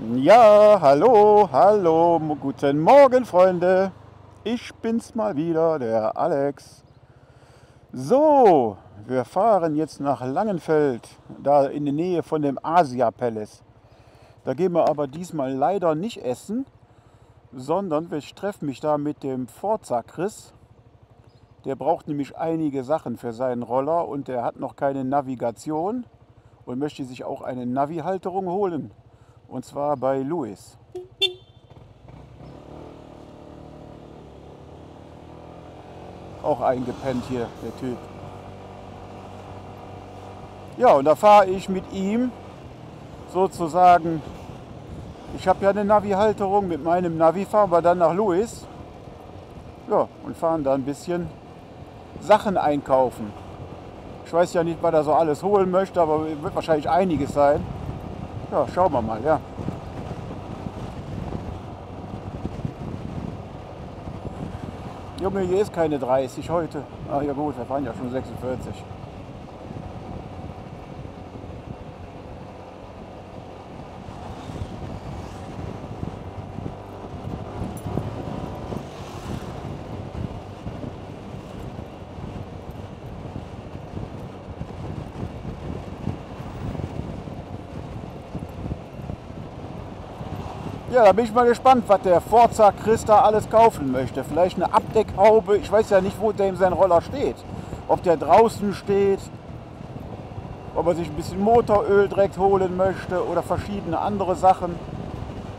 Ja, hallo, hallo, guten Morgen, Freunde. Ich bin's mal wieder, der Alex. So, wir fahren jetzt nach Langenfeld, da in der Nähe von dem Asia Palace. Da gehen wir aber diesmal leider nicht essen, sondern ich treffe mich da mit dem Forza Chris. Der braucht nämlich einige Sachen für seinen Roller und der hat noch keine Navigation und möchte sich auch eine Navi-Halterung holen. Und zwar bei Louis. Auch eingepennt hier, der Typ. Ja, und da fahre ich mit ihm sozusagen. Ich habe ja eine Navi-Halterung. Mit meinem Navi fahren wir dann nach Louis. Ja, und fahren da ein bisschen Sachen einkaufen. Ich weiß ja nicht, was er so alles holen möchte, aber wird wahrscheinlich einiges sein. Ja, schauen wir mal, ja. Junge, hier ist keine 30 heute. Ach ja gut, wir fahren ja schon 46. Ja, da bin ich mal gespannt, was der Forza Christa alles kaufen möchte. Vielleicht eine Abdeckhaube. Ich weiß ja nicht, wo dem sein Roller steht. Ob der draußen steht, ob er sich ein bisschen Motoröl direkt holen möchte oder verschiedene andere Sachen.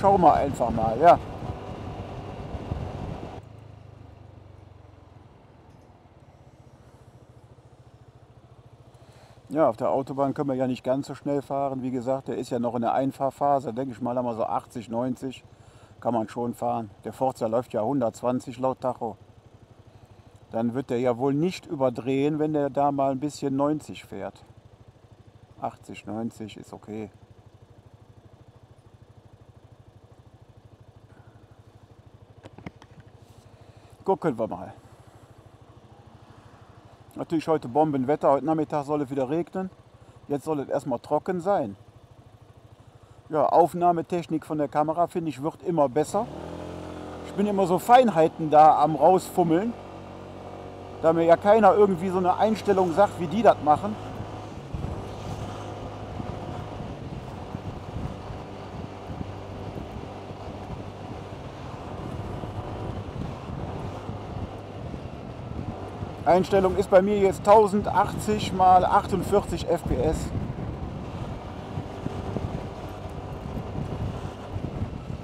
Schauen wir einfach mal, ja. Ja, auf der Autobahn können wir ja nicht ganz so schnell fahren. Wie gesagt, der ist ja noch in der Einfahrphase. Denke ich mal, einmal so 80, 90 kann man schon fahren. Der Forza läuft ja 120 laut Tacho. Dann wird der ja wohl nicht überdrehen, wenn der da mal ein bisschen 90 fährt. 80, 90 ist okay. Gucken wir mal. Natürlich heute Bombenwetter. Heute Nachmittag soll es wieder regnen. Jetzt soll es erstmal trocken sein. Ja, Aufnahmetechnik von der Kamera finde ich wird immer besser. Ich bin immer so Feinheiten da am rausfummeln, da mir ja keiner irgendwie so eine Einstellung sagt, wie die das machen. Einstellung ist bei mir jetzt 1080 mal 48 FPS.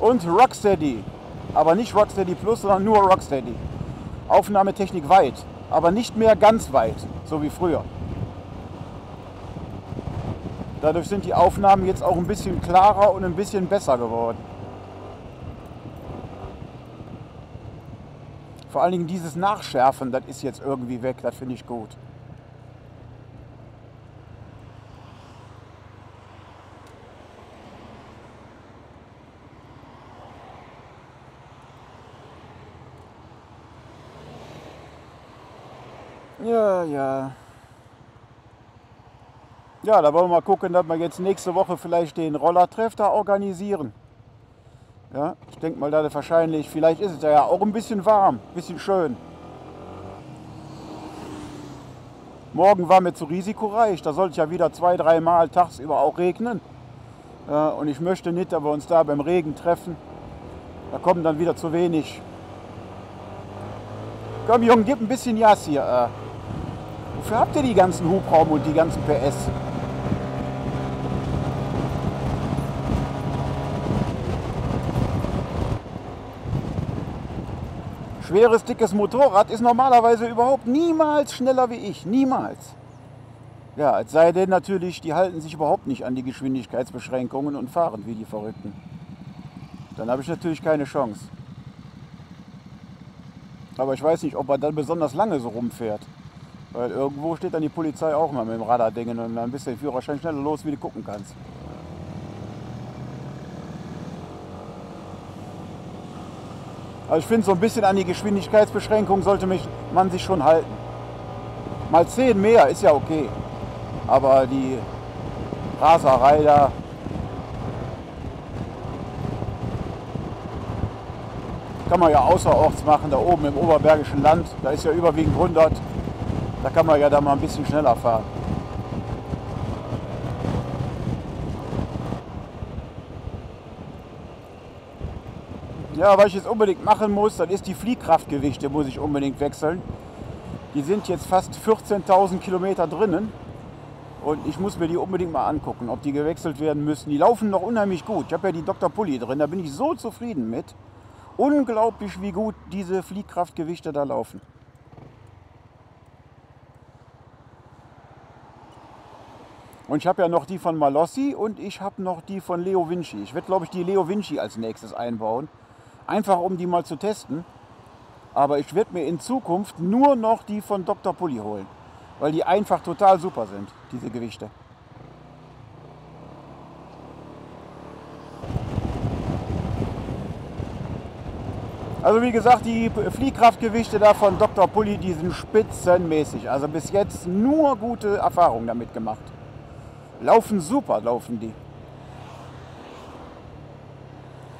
Und Rocksteady, aber nicht Rocksteady Plus, sondern nur Rocksteady. Aufnahmetechnik weit, aber nicht mehr ganz weit, so wie früher. Dadurch sind die Aufnahmen jetzt auch ein bisschen klarer und ein bisschen besser geworden. Vor allen Dingen dieses Nachschärfen, das ist jetzt irgendwie weg, das finde ich gut. Ja, ja. Ja, da wollen wir mal gucken, dass wir jetzt nächste Woche vielleicht den Rollertreff da organisieren. Ja, ich denke mal, da wahrscheinlich, vielleicht ist es ja auch ein bisschen warm, ein bisschen schön. Morgen war mir zu risikoreich, da sollte ja wieder zwei, drei Mal tagsüber auch regnen. Und ich möchte nicht, dass wir uns da beim Regen treffen. Da kommen dann wieder zu wenig. Komm, Junge, gib ein bisschen Jas hier. Äh. Wofür habt ihr die ganzen Hubraum und die ganzen PS? Schweres, dickes Motorrad ist normalerweise überhaupt niemals schneller wie ich. Niemals. Ja, es sei denn natürlich, die halten sich überhaupt nicht an die Geschwindigkeitsbeschränkungen und fahren wie die Verrückten. Dann habe ich natürlich keine Chance. Aber ich weiß nicht, ob er dann besonders lange so rumfährt. Weil irgendwo steht dann die Polizei auch mal mit dem Radar-Dingen und dann bist du den Führerschein schneller los, wie du gucken kannst. Also ich finde, so ein bisschen an die Geschwindigkeitsbeschränkung sollte man sich schon halten. Mal 10 mehr ist ja okay. Aber die Raserei da. Kann man ja außerorts machen, da oben im oberbergischen Land. Da ist ja überwiegend 100. Da kann man ja da mal ein bisschen schneller fahren. Ja, was ich jetzt unbedingt machen muss, das ist die Fliehkraftgewichte, muss ich unbedingt wechseln. Die sind jetzt fast 14.000 Kilometer drinnen. Und ich muss mir die unbedingt mal angucken, ob die gewechselt werden müssen. Die laufen noch unheimlich gut. Ich habe ja die Dr. Pulli drin, da bin ich so zufrieden mit. Unglaublich, wie gut diese Fliehkraftgewichte da laufen. Und ich habe ja noch die von Malossi und ich habe noch die von Leo Vinci. Ich werde, glaube ich, die Leo Vinci als nächstes einbauen. Einfach um die mal zu testen. Aber ich werde mir in Zukunft nur noch die von Dr. Pulli holen weil die einfach total super sind, diese Gewichte. Also wie gesagt, die Fliehkraftgewichte da von Dr. Pulli, die sind spitzenmäßig. Also bis jetzt nur gute Erfahrungen damit gemacht. Laufen super, laufen die.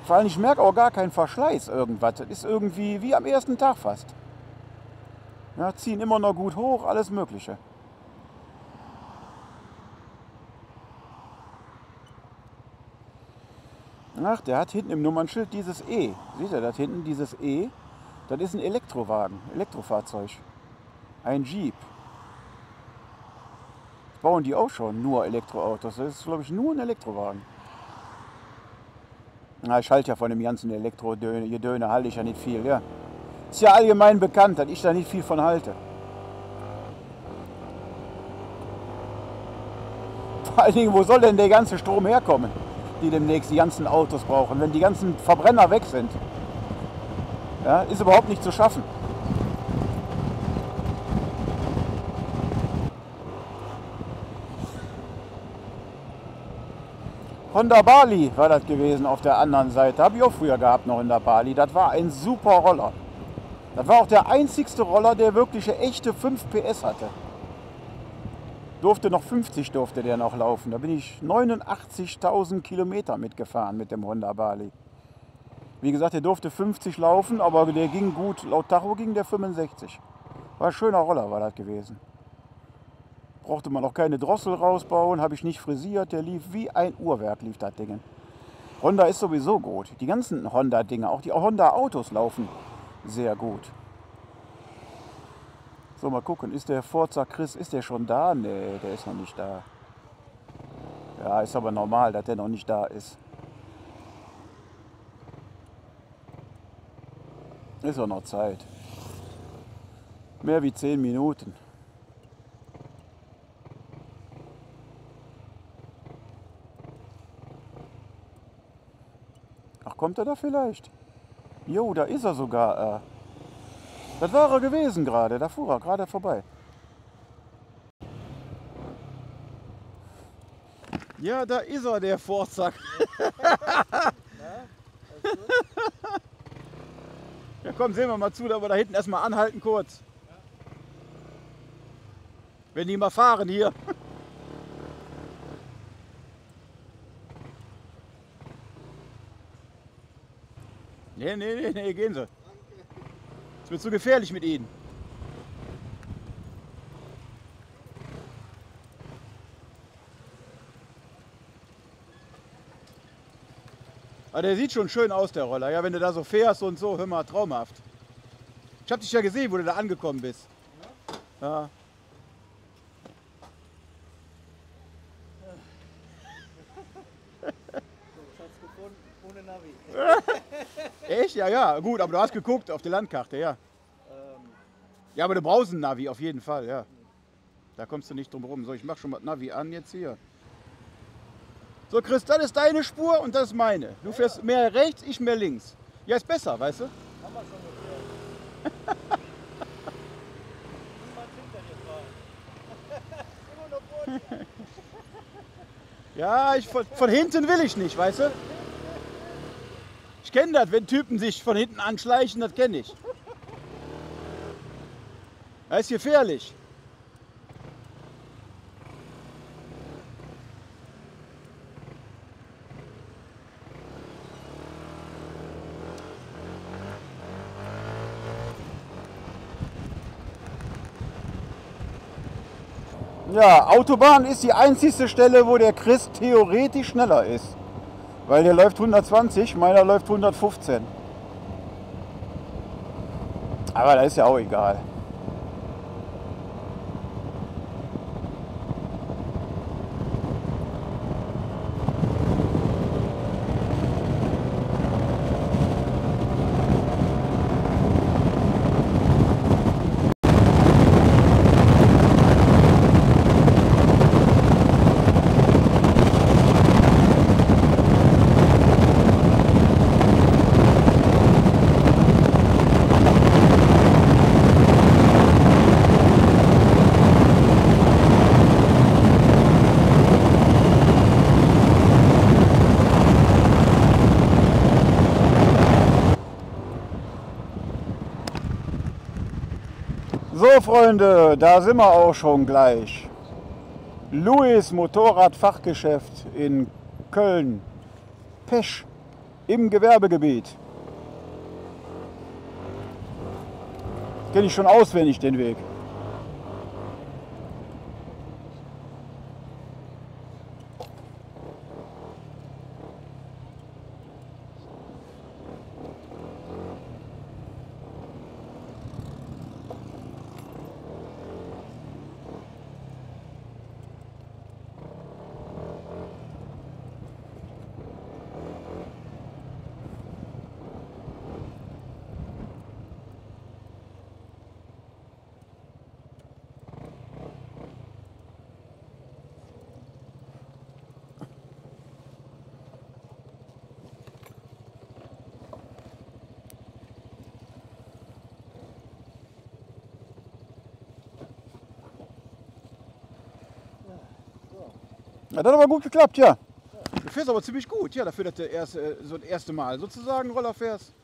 Vor allem, ich merke auch gar keinen Verschleiß irgendwas. Das ist irgendwie wie am ersten Tag fast. Ja, ziehen immer noch gut hoch, alles Mögliche. Ach, der hat hinten im Nummernschild dieses E. Seht ihr das hinten, dieses E? Das ist ein Elektrowagen, Elektrofahrzeug. Ein Jeep. Das bauen die auch schon, nur Elektroautos. Das ist, glaube ich, nur ein Elektrowagen. Na, ich halte ja von dem ganzen Elektro-Gedöne, halte ich ja nicht viel, ja. Ist ja allgemein bekannt, dass ich da nicht viel von halte. Vor allen Dingen, wo soll denn der ganze Strom herkommen, die demnächst die ganzen Autos brauchen, wenn die ganzen Verbrenner weg sind? Ja, ist überhaupt nicht zu schaffen. Honda Bali war das gewesen auf der anderen Seite. Habe ich auch früher gehabt, noch der Bali. Das war ein super Roller. Das war auch der einzigste Roller, der wirklich echte 5 PS hatte. Durfte noch 50 durfte der noch laufen. Da bin ich 89.000 Kilometer mitgefahren mit dem Honda Bali. Wie gesagt, der durfte 50 laufen, aber der ging gut. Laut Tacho ging der 65. War ein schöner Roller war das gewesen. Brauchte man noch keine Drossel rausbauen, habe ich nicht frisiert. Der lief wie ein Uhrwerk, lief das Ding. Honda ist sowieso gut. Die ganzen Honda-Dinge, auch die Honda-Autos laufen sehr gut. So, mal gucken, ist der Forza Chris, ist der schon da? Nee, der ist noch nicht da. Ja, ist aber normal, dass der noch nicht da ist. Ist auch noch Zeit. Mehr wie 10 Minuten. Ach, kommt er da vielleicht? Jo, da ist er sogar. Äh. Das war er gewesen gerade. Da fuhr er gerade vorbei. Ja, da ist er, der Forzack. ja, komm, sehen wir mal zu, da wir da hinten erstmal anhalten kurz. Wenn die mal fahren hier. Nee, nee, nee, nee, gehen Sie. Es wird zu gefährlich mit Ihnen. Aber der sieht schon schön aus, der Roller. Ja, wenn du da so fährst und so, hör mal, traumhaft. Ich hab dich ja gesehen, wo du da angekommen bist. Ja. Echt? Ja, ja, gut, aber du hast geguckt auf die Landkarte, ja. Ja, aber du brauchst ein Navi auf jeden Fall, ja. Da kommst du nicht drum rum. So, ich mach schon mal Navi an jetzt hier. So, Chris, das ist deine Spur und das ist meine. Du fährst mehr rechts, ich mehr links. Ja, ist besser, weißt du? Haben wir schon geklärt. ja, ich, von, von hinten will ich nicht, weißt du? Ich kenne das, wenn Typen sich von hinten anschleichen, das kenne ich. Das ist gefährlich. Ja, Autobahn ist die einzigste Stelle, wo der Christ theoretisch schneller ist. Weil der läuft 120, meiner läuft 115. Aber das ist ja auch egal. So Freunde, da sind wir auch schon gleich. Louis Motorradfachgeschäft in Köln. Pesch im Gewerbegebiet. Kenne ich schon auswendig den Weg. Ja, das hat aber gut geklappt, ja. Du fährst aber ziemlich gut, ja, dafür, dass du erst, äh, so das erste Mal sozusagen Roller fährst.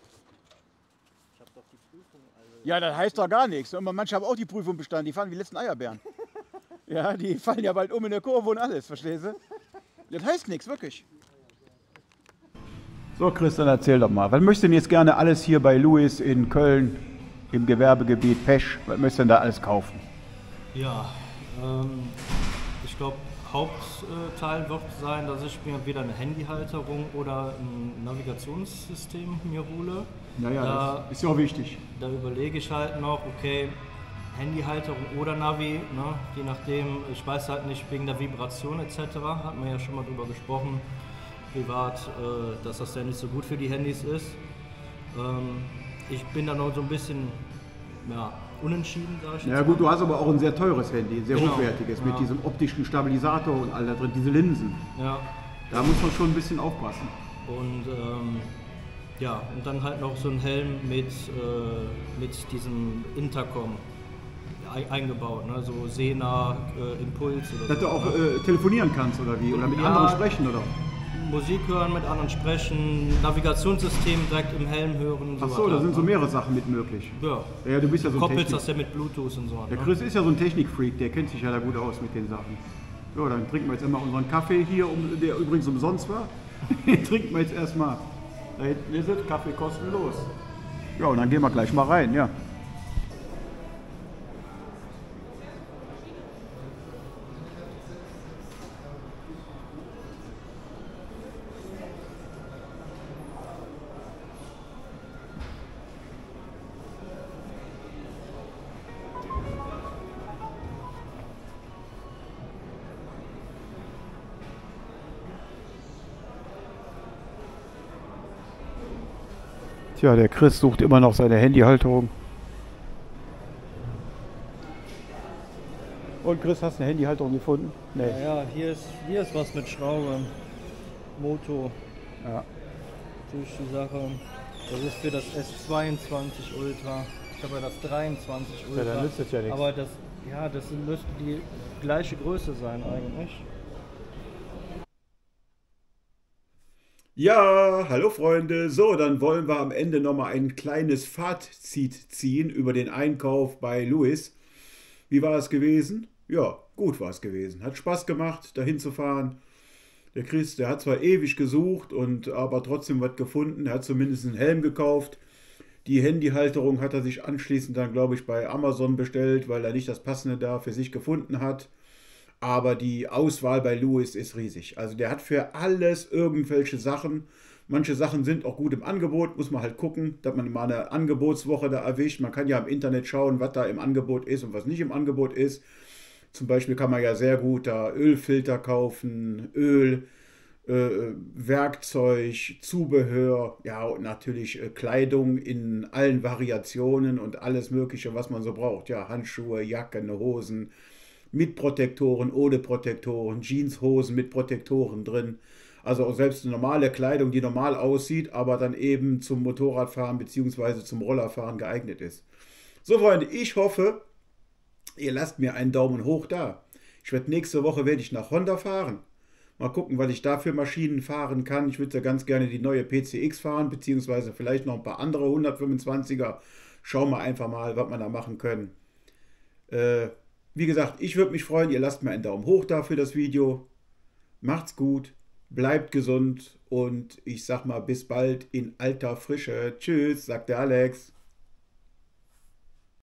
Ja, das heißt doch gar nichts. Und manche haben auch die Prüfung bestanden, die fahren wie die letzten Eierbären. Ja, die fallen ja bald um in der Kurve und alles, verstehst du? Das heißt nichts, wirklich. So, Christian, erzähl doch mal. Was möchtest du denn jetzt gerne alles hier bei Louis in Köln im Gewerbegebiet Pesch, was möchtest du denn da alles kaufen? Ja, ähm, ich glaube, Hauptteil wird sein, dass ich mir wieder eine Handyhalterung oder ein Navigationssystem mir hole. Naja, Da- das ist ja auch wichtig. Da überlege ich halt noch, okay, Handyhalterung oder Navi, ne? je nachdem, ich weiß halt nicht wegen der Vibration etc., hat man ja schon mal drüber gesprochen, privat, äh, dass das ja nicht so gut für die Handys ist. Ähm, ich bin da noch so ein bisschen ja, unentschieden, sag ich Ja gut, mal. du hast aber auch ein sehr teures Handy, ein sehr Genau, hochwertiges, mit ja. diesem optischen Stabilisator und all da drin, diese Linsen. Ja, Da muss man schon ein bisschen aufpassen. Und ähm, ja, und dann halt noch so ein Helm mit, äh, mit diesem Intercom ei- eingebaut, ne? so Sena, äh, Impuls oder Dass so. du auch ne? äh, telefonieren kannst oder wie? Oder mit Ja. anderen sprechen oder? Musik hören, mit anderen sprechen, Navigationssystem direkt im Helm hören. Ach so, da sind so ne? mehrere Sachen mit möglich. Ja, Ja, du bist ja so ein koppelst Technik. das ja mit Bluetooth und so. Der Ne? Chris ist ja so ein Technikfreak, der kennt sich ja da gut aus mit den Sachen. So, dann trinken wir jetzt immer unseren Kaffee hier, um, der übrigens umsonst war. Den trinken wir jetzt erstmal. Da hinten ist es, Kaffee kostenlos. Ja, und dann gehen wir gleich mal rein, ja. Tja, der Chris sucht immer noch seine Handyhalterung. Und Chris, hast du eine Handyhalterung gefunden? Nee. Ja, hier ist, hier ist was mit Schraube. Moto, Ja. durch die Sache. Das ist für das S22 Ultra. Ich habe ja das 23 Ultra. dann nützt das ja nichts. Aber das, ja, das müsste die gleiche Größe sein eigentlich. Ja, hallo Freunde. So, dann wollen wir am Ende nochmal ein kleines Fazit ziehen über den Einkauf bei Louis. Wie war es gewesen? Ja, gut war es gewesen. Hat Spaß gemacht, dahin zu fahren. Der Chris, der hat zwar ewig gesucht und aber trotzdem was gefunden. Er hat zumindest einen Helm gekauft. Die Handyhalterung hat er sich anschließend dann, glaube ich, bei Amazon bestellt, weil er nicht das Passende da für sich gefunden hat. Aber die Auswahl bei Lewis ist riesig. Also der hat für alles irgendwelche Sachen. Manche Sachen sind auch gut im Angebot, muss man halt gucken, dass man mal eine Angebotswoche da erwischt. Man kann ja im Internet schauen, was da im Angebot ist und was nicht im Angebot ist. Zum Beispiel kann man ja sehr gut da Ölfilter kaufen, Öl, äh, Werkzeug, Zubehör, ja und natürlich äh, Kleidung in allen Variationen und alles Mögliche, was man so braucht. Ja, Handschuhe, Jacken, Hosen, mit Protektoren, ohne Protektoren, Jeanshosen mit Protektoren drin. Also selbst eine normale Kleidung, die normal aussieht, aber dann eben zum Motorradfahren bzw. zum Rollerfahren geeignet ist. So Freunde, ich hoffe, ihr lasst mir einen Daumen hoch da. Ich werde nächste Woche werde ich nach Honda fahren. Mal gucken, was ich da für Maschinen fahren kann. Ich würde ja ganz gerne die neue PCX fahren, beziehungsweise vielleicht noch ein paar andere 125er. Schauen wir einfach mal, was wir da machen können. Äh, wie gesagt, ich würde mich freuen, ihr lasst mir einen Daumen hoch da für das Video. Macht's gut, bleibt gesund und ich sag mal bis bald in alter Frische. Tschüss, sagt der Alex.